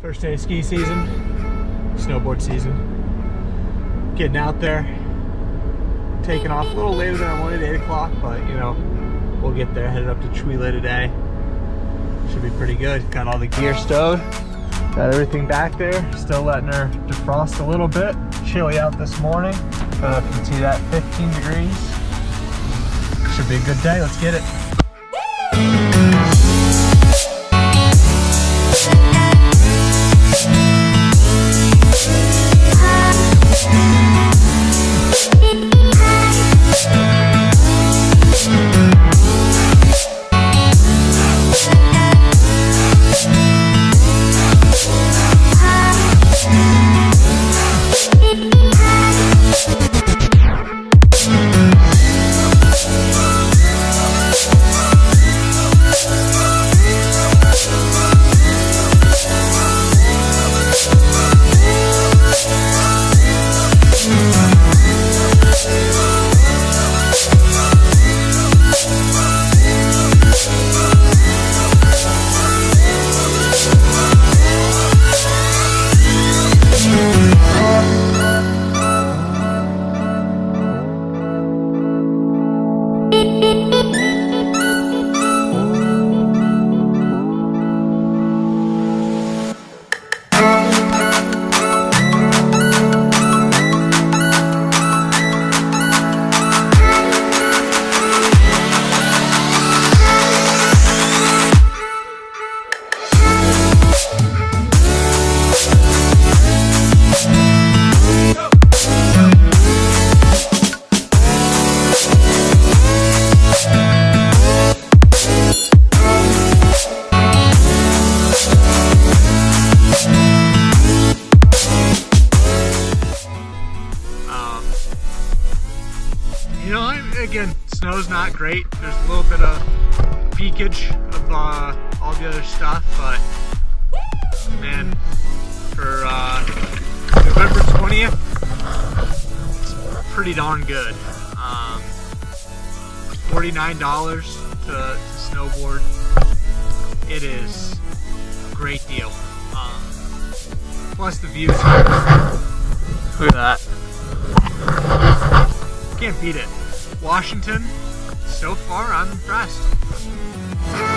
First day of ski season, snowboard season. Getting out there, taking off a little later than I wanted, 8 o'clock, but you know, we'll get there. Headed up to Chewelah today. Should be pretty good. Got all the gear stowed. Got everything back there. Still letting her defrost a little bit. Chilly out this morning. Know if you can see that, 15 degrees. Should be a good day. Let's get it. You know, again, snow's not great. There's a little bit of peakage of uh, all the other stuff, but man, for uh, November 20th, it's pretty darn good. Um, $49 to, to snowboard. It is a great deal. Um, plus the views. Look at that. Can't beat it. Washington, so far I'm impressed.